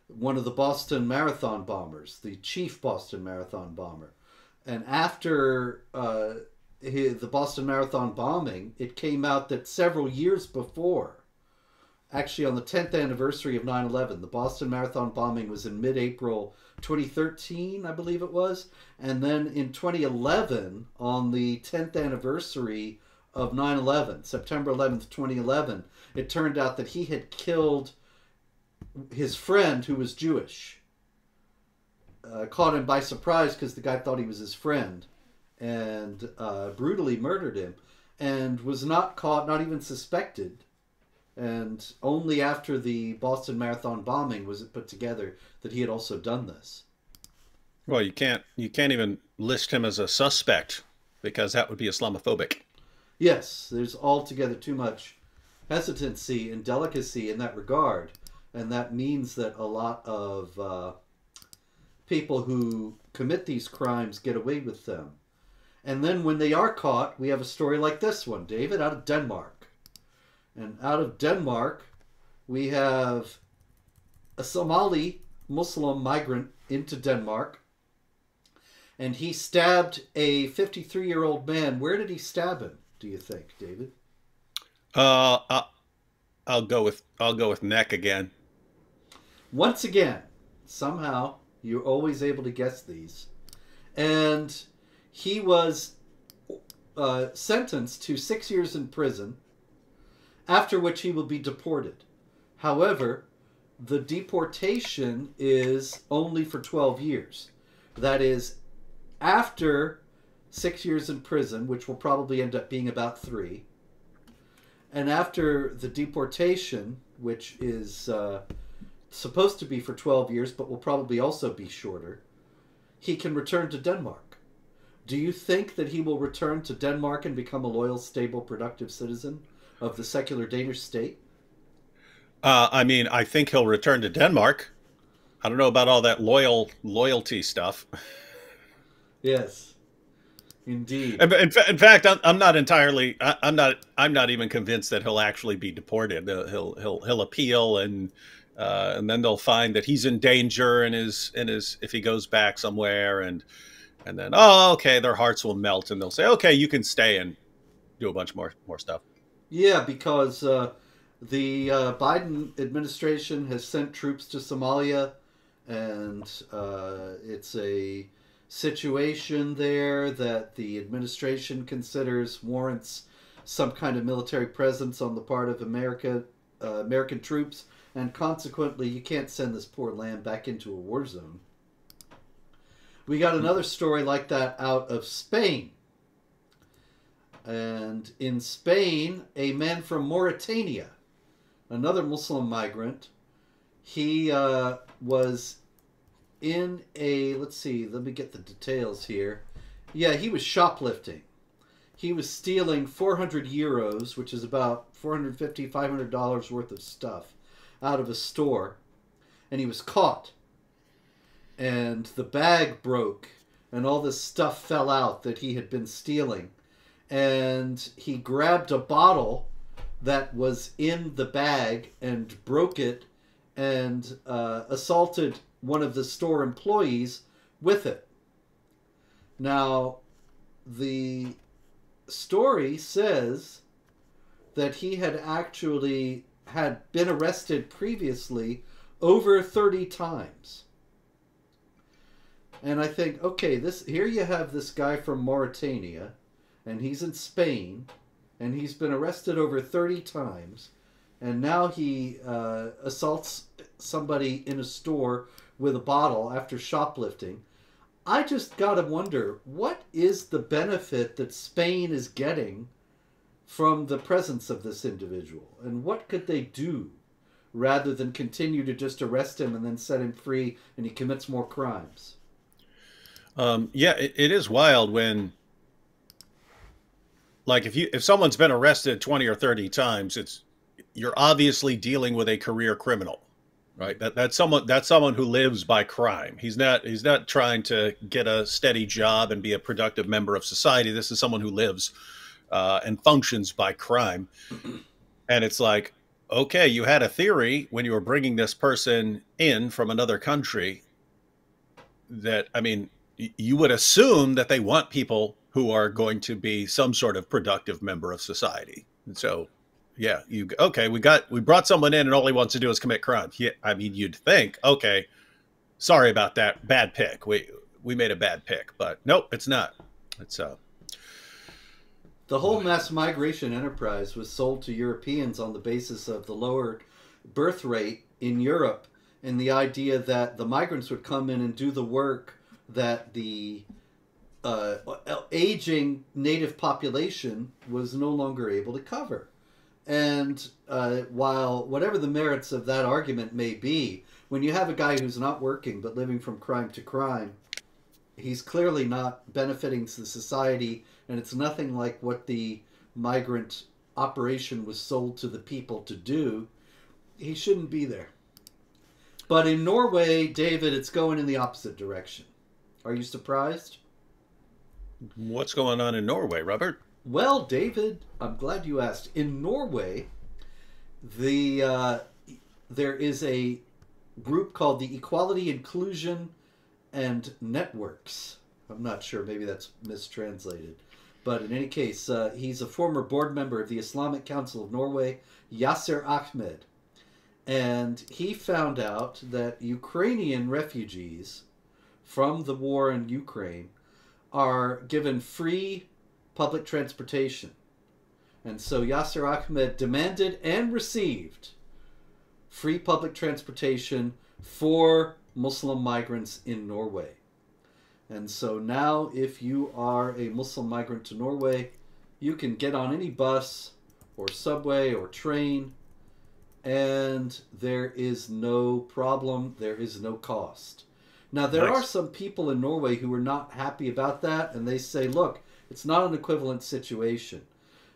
one of the Boston Marathon bombers, the chief Boston Marathon bomber. And after uh, hi- the Boston Marathon bombing, it came out that several years before, actually on the 10th anniversary of 9 11, the Boston Marathon bombing was in mid April 2013, I believe it was. And then in 2011, on the 10th anniversary of 9 11, September 11th, 2011, it turned out that he had killed his friend who was Jewish. Uh, caught him by surprise because the guy thought he was his friend and uh, brutally murdered him and was not caught, not even suspected. And only after the Boston Marathon bombing was it put together that he had also done this. Well, you can't you can't even list him as a suspect because that would be Islamophobic. Yes, there's altogether too much hesitancy and delicacy in that regard. And that means that a lot of uh, people who commit these crimes get away with them. And then when they are caught, we have a story like this one, David, out of Denmark. And out of Denmark, we have a Somali Muslim migrant into Denmark, and he stabbed a 53 year old man. Where did he stab him? Do you think, David? Uh, I'll, I'll go with I'll go with neck again. Once again, somehow you're always able to guess these, and he was uh, sentenced to six years in prison, after which he will be deported. However, the deportation is only for 12 years. That is, after six years in prison, which will probably end up being about three, and after the deportation, which is uh, supposed to be for 12 years, but will probably also be shorter, he can return to Denmark. Do you think that he will return to Denmark and become a loyal, stable, productive citizen of the secular Danish state? Uh, I mean, I think he'll return to Denmark. I don't know about all that loyal loyalty stuff. Yes, indeed. In, in, fact, I'm, I'm, not entirely. I, am not. I'm not even convinced that he'll actually be deported. He'll he'll he'll appeal, and uh, and then they'll find that he's in danger, and his and his if he goes back somewhere, and and then oh okay, their hearts will melt, and they'll say okay, you can stay and do a bunch more more stuff. Yeah, because uh, the uh, Biden administration has sent troops to Somalia, and uh, it's a situation there that the administration considers warrants some kind of military presence on the part of America, uh, American troops, and consequently, you can't send this poor land back into a war zone. We got another story like that out of Spain. And in Spain, a man from Mauritania, another Muslim migrant, he uh, was in a let's see let me get the details here. Yeah he was shoplifting. He was stealing 400 euros which is about 450 500 dollars worth of stuff out of a store and he was caught. And the bag broke and all this stuff fell out that he had been stealing. And he grabbed a bottle that was in the bag and broke it and uh, assaulted one of the store employees with it. Now, the story says that he had actually had been arrested previously over 30 times. And I think, okay, this here you have this guy from Mauritania, and he's in Spain, and he's been arrested over 30 times, and now he uh, assaults somebody in a store with a bottle after shoplifting. I just got to wonder what is the benefit that Spain is getting from the presence of this individual? And what could they do rather than continue to just arrest him and then set him free and he commits more crimes? Um, yeah, it, it is wild when like if you if someone's been arrested 20 or 30 times it's you're obviously dealing with a career criminal right? That that's someone that's someone who lives by crime. He's not he's not trying to get a steady job and be a productive member of society. This is someone who lives uh, and functions by crime. And it's like okay you had a theory when you were bringing this person in from another country that i mean you would assume that they want people who are going to be some sort of productive member of society. And so yeah, you okay? We got we brought someone in, and all he wants to do is commit crime. Yeah, I mean, you'd think, okay, sorry about that, bad pick. We we made a bad pick, but nope, it's not. It's uh. The whole mass migration enterprise was sold to Europeans on the basis of the lower birth rate in Europe and the idea that the migrants would come in and do the work that the uh, aging native population was no longer able to cover. And uh, while whatever the merits of that argument may be, when you have a guy who's not working but living from crime to crime, he's clearly not benefiting the society, and it's nothing like what the migrant operation was sold to the people to do. He shouldn't be there. But in Norway, David, it's going in the opposite direction. Are you surprised? What's going on in Norway, Robert? Well, David, I'm glad you asked. In Norway, the uh, there is a group called the Equality, Inclusion, and Networks. I'm not sure, maybe that's mistranslated. But in any case, uh, he's a former board member of the Islamic Council of Norway, Yasser Ahmed. And he found out that Ukrainian refugees from the war in Ukraine are given free public transportation. And so Yasser Ahmed demanded and received free public transportation for Muslim migrants in Norway. And so now, if you are a Muslim migrant to Norway, you can get on any bus or subway or train, and there is no problem, there is no cost. Now, there nice. are some people in Norway who are not happy about that, and they say, look, it's not an equivalent situation.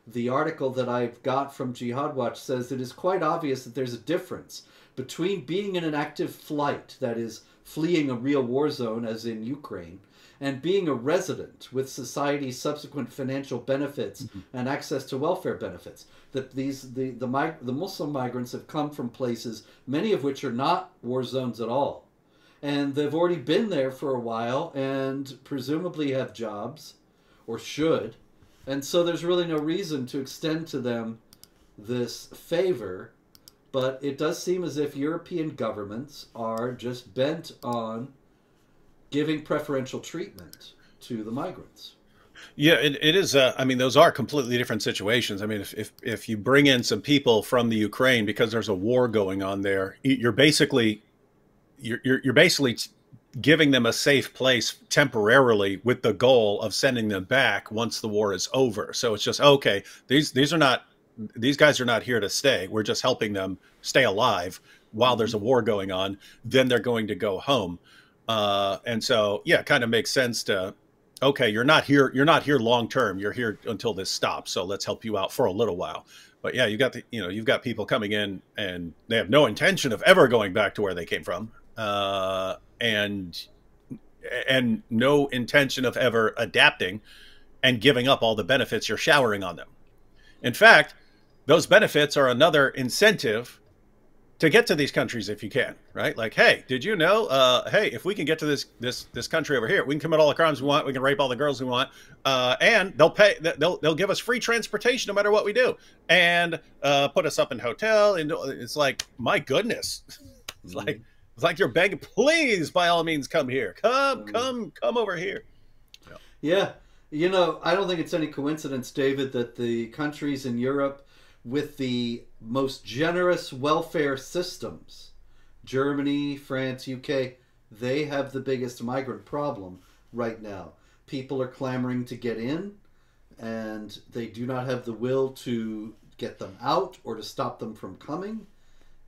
The article that I've got from Jihad Watch says it is quite obvious that there's a difference between being in an active flight, that is, fleeing a real war zone, as in Ukraine, and being a resident with society's subsequent financial benefits mm-hmm. and access to welfare benefits. That these the the, the Muslim migrants have come from places, many of which are not war zones at all, and they've already been there for a while and presumably have jobs, or should, and so there's really no reason to extend to them this favor but it does seem as if European governments are just bent on giving preferential treatment to the migrants. Yeah, it, it is. Uh, I mean, those are completely different situations. I mean, if, if, if you bring in some people from the Ukraine because there's a war going on there, you're basically you're, you're, you're basically giving them a safe place temporarily with the goal of sending them back once the war is over. So it's just okay. These these are not these guys are not here to stay. We're just helping them stay alive while there's a war going on. Then they're going to go home. Uh, and so, yeah, it kind of makes sense to, okay, you're not here. You're not here long term. You're here until this stops. So let's help you out for a little while. But yeah, you got the, you know, you've got people coming in and they have no intention of ever going back to where they came from, uh, and and no intention of ever adapting and giving up all the benefits you're showering on them. In fact, those benefits are another incentive to get to these countries if you can, right? Like, hey, did you know? Uh, hey, if we can get to this this this country over here, we can commit all the crimes we want, we can rape all the girls we want, uh, and they'll pay. They'll they'll give us free transportation no matter what we do, and uh, put us up in hotel. And it's like, my goodness, *laughs* it's mm-hmm. like it's like you're begging, please, by all means, come here, come, mm-hmm. come, come over here. Yeah. yeah. You know, I don't think it's any coincidence, David, that the countries in Europe with the most generous welfare systems, Germany, France, UK, they have the biggest migrant problem right now. People are clamoring to get in, and they do not have the will to get them out or to stop them from coming.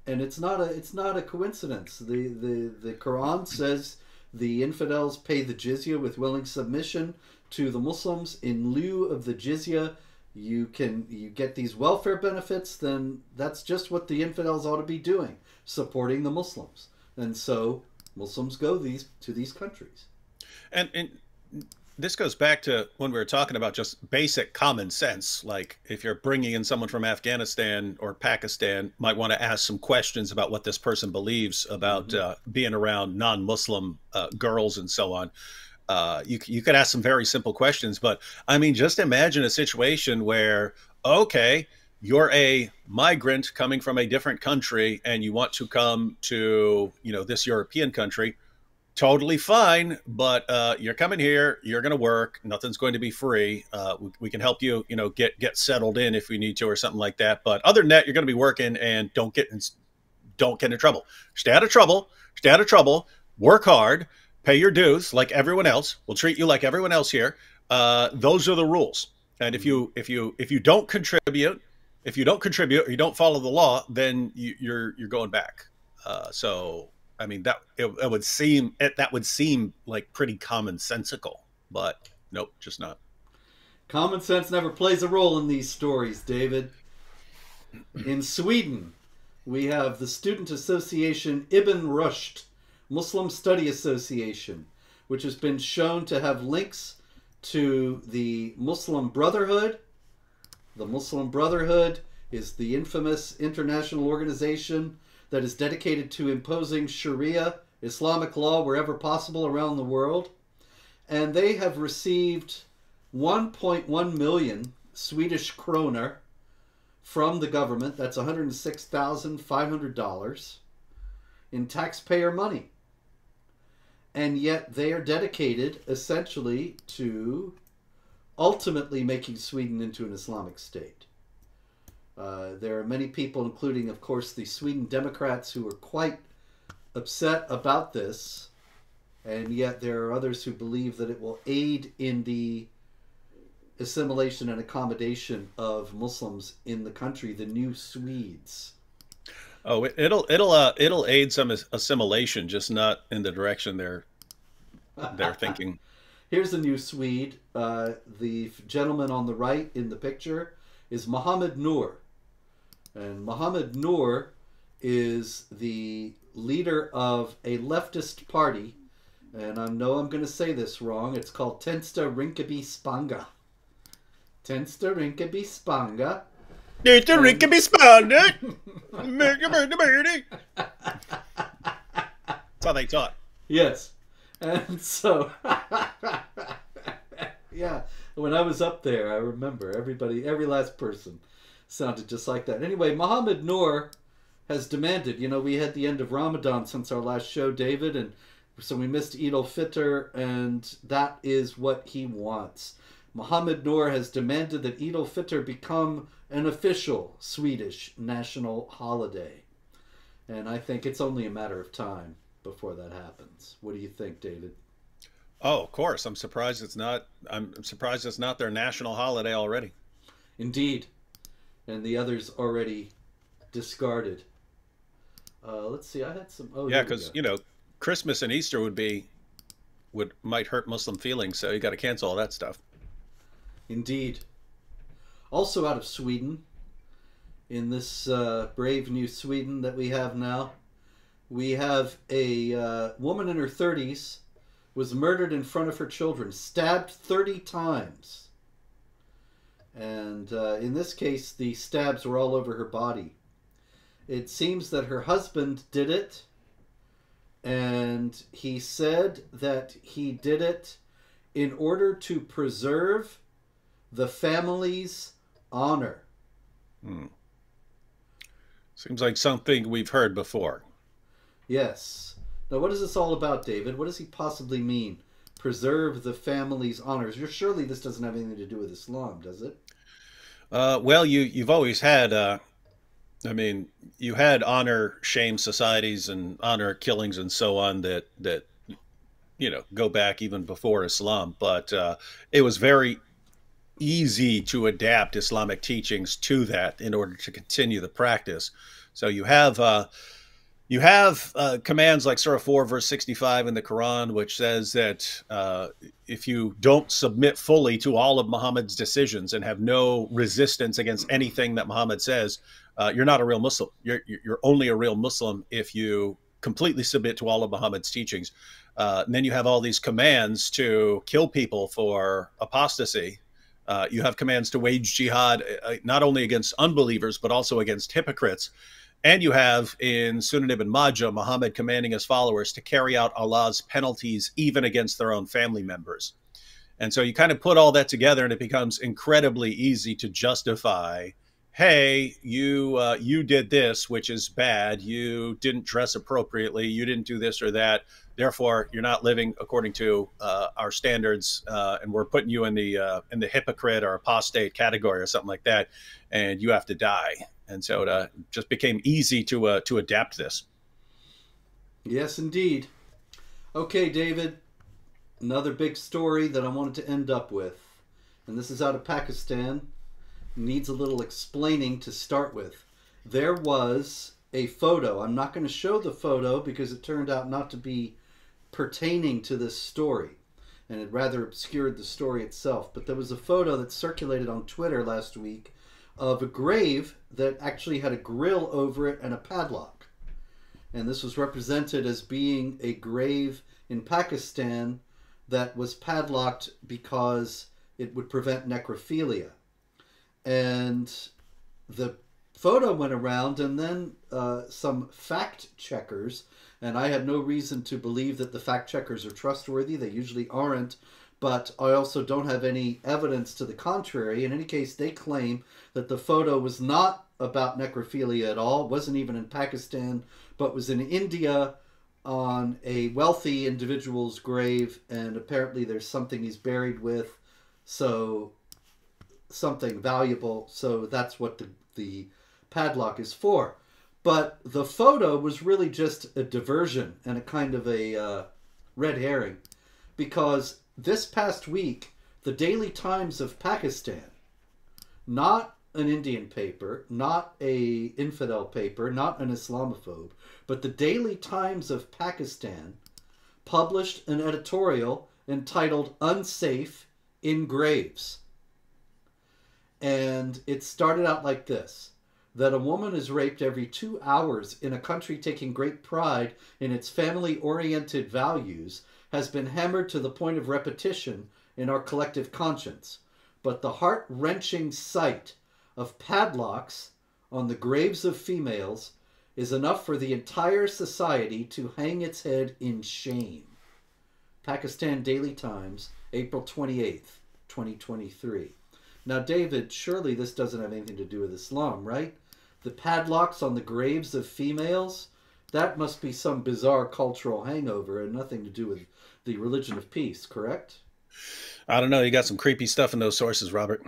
And it's not a it's not a coincidence. The the, the Quran says the infidels pay the jizya with willing submission to the Muslims in lieu of the jizya. You can you get these welfare benefits, then that's just what the infidels ought to be doing, supporting the Muslims. And so Muslims go these to these countries. And and this goes back to when we were talking about just basic common sense. Like if you're bringing in someone from Afghanistan or Pakistan, might want to ask some questions about what this person believes about mm-hmm. uh, being around non-Muslim uh, girls and so on uh, you you could ask some very simple questions, but I mean, just imagine a situation where okay, you're a migrant coming from a different country and you want to come to you know this European country. Totally fine, but uh, you're coming here. You're going to work. Nothing's going to be free. Uh, we, we, can help you, you know, get get settled in if we need to or something like that. But other than that, you're going to be working and don't get in, don't get in trouble. Stay out of trouble. Stay out of trouble. Work hard pay your dues like everyone else. We'll treat you like everyone else here. Uh, those are the rules. And if you if you if you don't contribute, if you don't contribute or you don't follow the law, then you, you're, you're going back. Uh, so I mean that it, it would seem it, that would seem like pretty commonsensical, but nope, just not. Common sense never plays a role in these stories, David. In Sweden, we have the Student Association Ibn Rushd Muslim Study Association, which has been shown to have links to the Muslim Brotherhood. The Muslim Brotherhood is the infamous international organization that is dedicated to imposing Sharia Islamic law wherever possible around the world. And they have received 1.1 million Swedish kroner from the government. That's $106,500 in taxpayer money. And yet they are dedicated essentially to ultimately making Sweden into an Islamic state. Uh, there are many people, including, of course, the Sweden Democrats, who are quite upset about this, and yet there are others who believe that it will aid in the assimilation and accommodation of Muslims in the country, the new Swedes. Oh, it'll it'll uh, it'll aid some assimilation, just not in the direction they're they're *laughs* thinking. Here's a new Swede. Uh, the gentleman on the right in the picture is Mohammed Noor, and Mohammed Noor is the leader of a leftist party, and I know I'm going to say this wrong. It's called Tensta Rinkeby Spanga. Tensta Rinkeby Spanga. Tensta Rinkeby Spanga. That's how they taught. Yes. And so, *laughs* yeah, when I was up there, I remember everybody, every last person sounded just like that. Anyway, Mohammed Noor has demanded, you know, we had the end of Ramadan since our last show, David, and so we missed Eid al-Fitr, and that is what he wants. Mohammed Noor has demanded that Eid al-Fitr become an official Swedish national holiday. And I think it's only a matter of time before that happens. What do you think, David? Oh, of course. I'm surprised it's not I'm surprised it's not their national holiday already. Indeed. And the others already discarded. Uh, let's see. I had some. Oh, yeah, because you know, Christmas and Easter would be would might hurt Muslim feelings, so you got to cancel all that stuff. Indeed. Also out of Sweden, in this uh, brave new Sweden that we have now, we have a uh, woman in her 30s was murdered in front of her children, stabbed 30 times. And uh, in this case, the stabs were all over her body. It seems that her husband did it, and he said that he did it in order to preserve the family's honor. Hmm. Seems like something we've heard before. Yes. Now, what is this all about, David? What does he possibly mean? Preserve the family's honors. You're, surely this doesn't have anything to do with Islam, does it? Uh, well, you you've always had uh, I mean, you had honor shame societies and honor killings and so on that that you know go back even before Islam, but uh, it was very easy to adapt Islamic teachings to that in order to continue the practice. So you have uh, you have uh, commands like Surah 4, verse 65 in the Quran, which says that uh, if you don't submit fully to all of Muhammad's decisions and have no resistance against anything that Muhammad says, uh, you're not a real Muslim. You're, you're only a real Muslim if you completely submit to all of Muhammad's teachings. Uh, and then you have all these commands to kill people for apostasy. Uh, you have commands to wage jihad uh, not only against unbelievers, but also against hypocrites. And you have in Sunan ibn Majah, Muhammad commanding his followers to carry out Allah's penalties even against their own family members. And so you kind of put all that together, and it becomes incredibly easy to justify hey you uh, you did this which is bad. You didn't dress appropriately. You didn't do this or that. Therefore you're not living according to uh, our standards uh, and we're putting you in the uh, in the hypocrite or apostate category or something like that and you have to die and so it uh, just became easy to uh, to adapt this yes indeed okay david another big story that i wanted to end up with and this is out of pakistan needs a little explaining to start with. There was a photo. I'm not going to show the photo because it turned out not to be pertaining to this story and it rather obscured the story itself. But there was a photo that circulated on Twitter last week of a grave that actually had a grill over it and a padlock. And this was represented as being a grave in Pakistan that was padlocked because it would prevent necrophilia and the photo went around, and then uh, some fact checkers, and I had no reason to believe that the fact checkers are trustworthy. They usually aren't, but I also don't have any evidence to the contrary. In any case, they claim that the photo was not about necrophilia at all, it wasn't even in Pakistan, but was in India on a wealthy individual's grave, and apparently there's something he's buried with, so something valuable. So that's what the, the padlock is for. But the photo was really just a diversion and a kind of a uh, red herring because this past week, the Daily Times of Pakistan, not an Indian paper, not a infidel paper, not an Islamophobe, but the Daily Times of Pakistan published an editorial entitled Unsafe in Graves. And it started out like this that a woman is raped every two hours in a country taking great pride in its family oriented values has been hammered to the point of repetition in our collective conscience. But the heart wrenching sight of padlocks on the graves of females is enough for the entire society to hang its head in shame. Pakistan Daily Times, April 28th, 2023. Now, David, surely this doesn't have anything to do with Islam, right? The padlocks on the graves of females? That must be some bizarre cultural hangover and nothing to do with the religion of peace, correct? I don't know. You got some creepy stuff in those sources, Robert.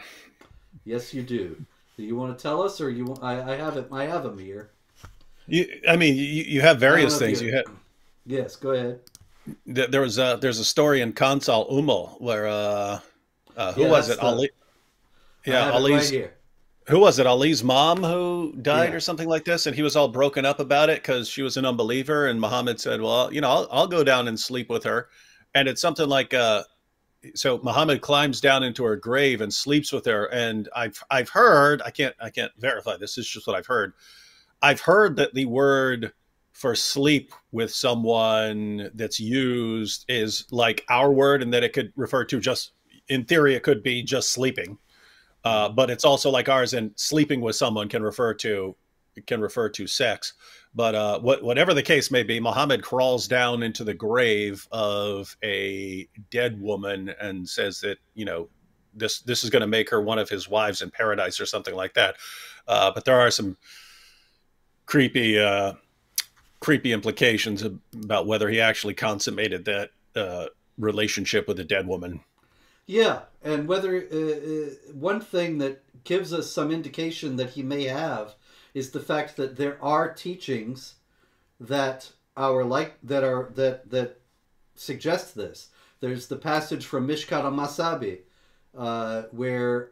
Yes, you do. Do you want to tell us, or you? I, I have it. I have them here. You, I mean, you, you have various things. You, you have. Yes, go ahead. There was a there's a story in Kanz al-Ummal where uh, uh who yeah, was it? The, Ali. Yeah, Ali's. Right who was it? Ali's mom who died yeah. or something like this, and he was all broken up about it because she was an unbeliever, and Muhammad said, "Well, you know, I'll, I'll go down and sleep with her," and it's something like uh, so Muhammad climbs down into her grave and sleeps with her. And I've I've heard I can't I can't verify this. Is just what I've heard. I've heard that the word for sleep with someone that's used is like our word, and that it could refer to just in theory it could be just sleeping. Uh, but it's also like ours, and sleeping with someone can refer to can refer to sex. But uh, what, whatever the case may be, Muhammad crawls down into the grave of a dead woman and says that you know this this is going to make her one of his wives in paradise or something like that. Uh, but there are some creepy uh, creepy implications about whether he actually consummated that uh, relationship with a dead woman. Yeah, and whether uh, uh, one thing that gives us some indication that he may have is the fact that there are teachings that are like that are that that suggest this. There's the passage from Mishkat Masabih, uh, where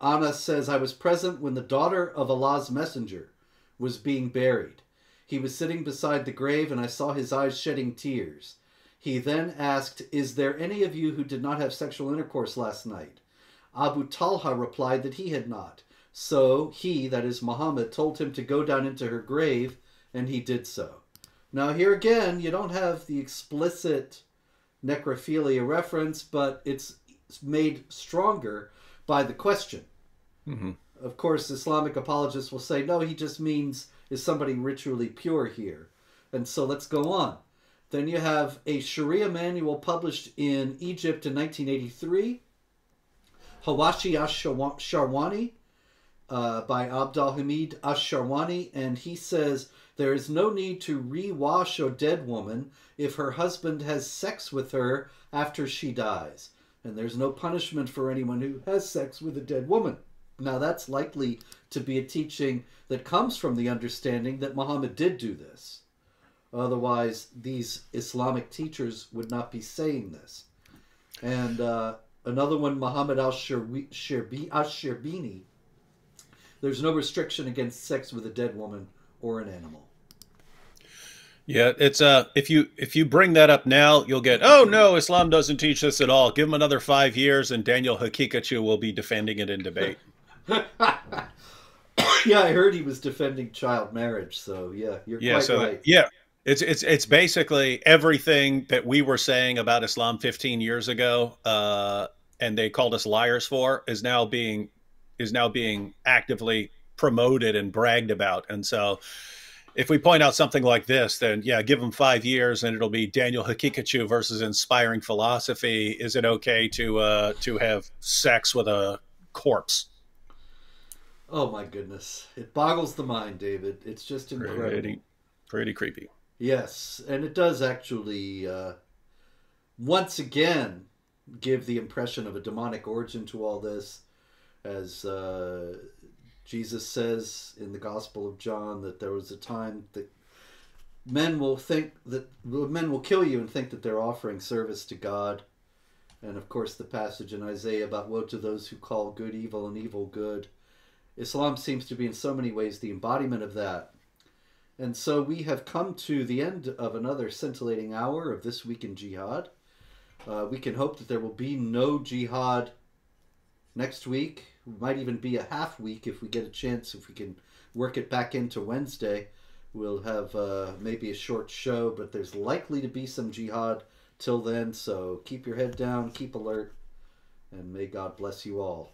Anas says, "I was present when the daughter of Allah's messenger was being buried. He was sitting beside the grave, and I saw his eyes shedding tears." He then asked, Is there any of you who did not have sexual intercourse last night? Abu Talha replied that he had not. So he, that is Muhammad, told him to go down into her grave, and he did so. Now, here again, you don't have the explicit necrophilia reference, but it's made stronger by the question. Mm-hmm. Of course, Islamic apologists will say, no, he just means is somebody ritually pure here. And so let's go on. Then you have a Sharia manual published in Egypt in 1983, Hawashi ash-Sharwani, uh, by Abdul Hamid Ash-Sharwani, and he says there is no need to rewash a dead woman if her husband has sex with her after she dies, and there's no punishment for anyone who has sex with a dead woman. Now that's likely to be a teaching that comes from the understanding that Muhammad did do this. Otherwise, these Islamic teachers would not be saying this. And uh, another one, Muhammad al-Shirbini, there's no restriction against sex with a dead woman or an animal. Yeah, it's uh if you if you bring that up now, you'll get oh no, Islam doesn't teach this at all. Give him another five years, and Daniel Haqiqatjou will be defending it in debate. *laughs* *laughs* yeah, I heard he was defending child marriage. So yeah, you're yeah, quite so right. yeah, it's it's it's basically everything that we were saying about Islam 15 years ago, uh, and they called us liars for, is now being is now being actively promoted and bragged about. And so, if we point out something like this, then yeah, give them five years, and it'll be Daniel Haqiqatjou versus inspiring philosophy. Is it okay to uh, to have sex with a corpse? Oh my goodness, it boggles the mind, David. It's just incredible. Pretty, pretty creepy. Yes, and it does actually uh, once again give the impression of a demonic origin to all this, as uh, Jesus says in the Gospel of John that there was a time that men will think that men will kill you and think that they're offering service to God. And of course, the passage in Isaiah about woe to those who call good evil and evil good. Islam seems to be in so many ways the embodiment of that. And so we have come to the end of another scintillating hour of This Week in Jihad. Uh, we can hope that there will be no jihad next week. Might even be a half week if we get a chance, if we can work it back into Wednesday. We'll have uh, maybe a short show, but there's likely to be some jihad till then. So keep your head down, keep alert, and may God bless you all.